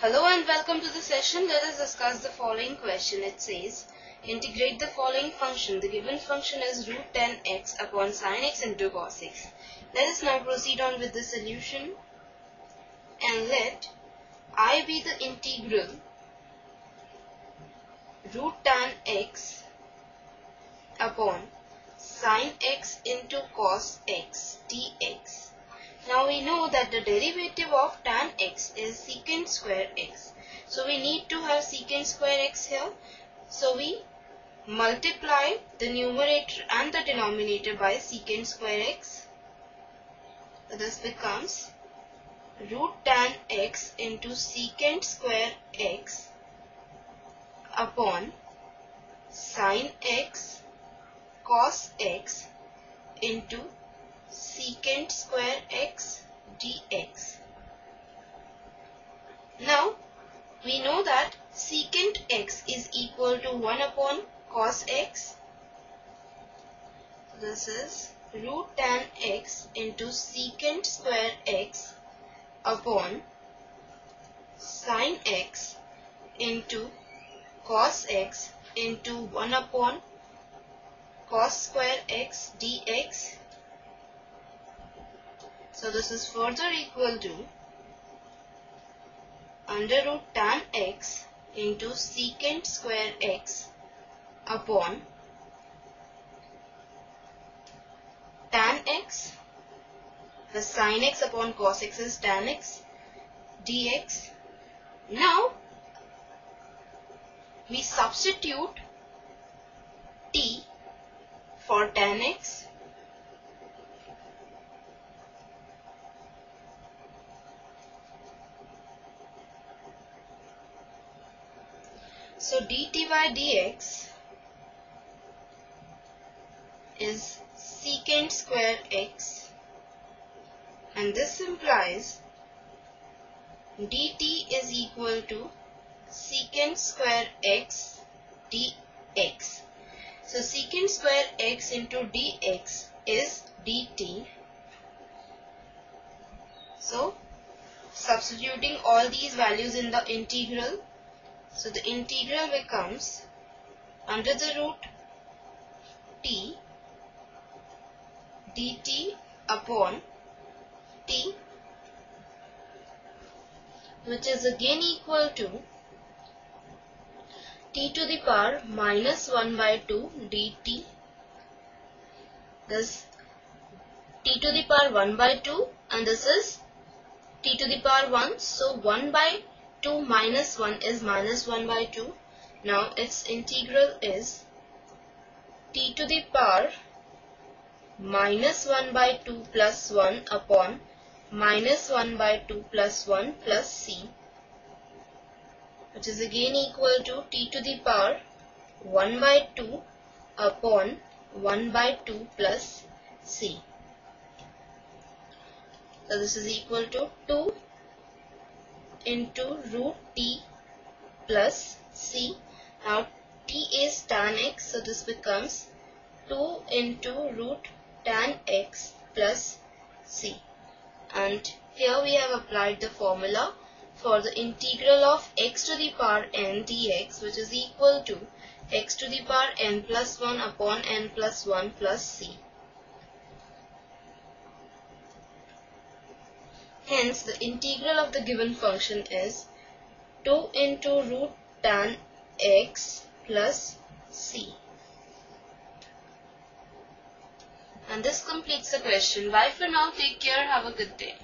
Hello and welcome to the session. Let us discuss the following question. It says, integrate the following function. The given function is root tan x upon sine x into cos x. Let us now proceed on with the solution and let i be the integral root tan x upon sine x into cos x dx. Now we know that the derivative of tan x is secant square x. So we need to have secant square x here. So we multiply the numerator and the denominator by secant square x. So this becomes root tan x into secant square x upon sine x cos x into secant square x dx. Now, we know that secant x is equal to 1 upon cos x. This is root tan x into secant square x upon sine x into cos x into 1 upon cos square x dx so this is further equal to under root tan x into secant square x upon tan x the sin x upon cos x is tan x dx. Now we substitute t for tan x So dt by dx is secant square x and this implies dt is equal to secant square x dx. So secant square x into dx is dt. So substituting all these values in the integral so the integral becomes under the root t dt upon t which is again equal to t to the power minus 1 by 2 dt this t to the power 1 by 2 and this is t to the power 1 so 1 by 2 minus 1 is minus 1 by 2. Now its integral is t to the power minus 1 by 2 plus 1 upon minus 1 by 2 plus 1 plus c which is again equal to t to the power 1 by 2 upon 1 by 2 plus c. So this is equal to 2 into root t plus c. Now t is tan x so this becomes 2 into root tan x plus c. And here we have applied the formula for the integral of x to the power n dx which is equal to x to the power n plus 1 upon n plus 1 plus c. Hence, the integral of the given function is 2 into root tan x plus c. And this completes the question. Bye for now. Take care. Have a good day.